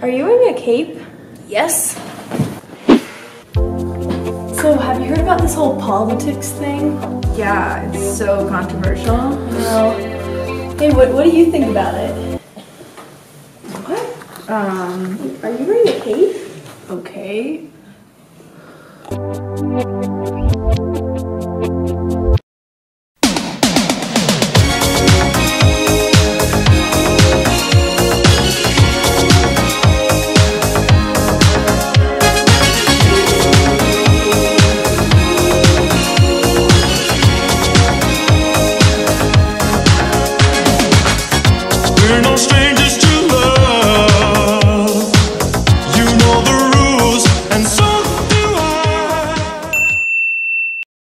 Are you wearing a cape? Yes. So have you heard about this whole politics thing? Yeah, it's so controversial. Well, hey, what, what do you think about it? What? Um, are you wearing a cape? Okay. We're no strangers.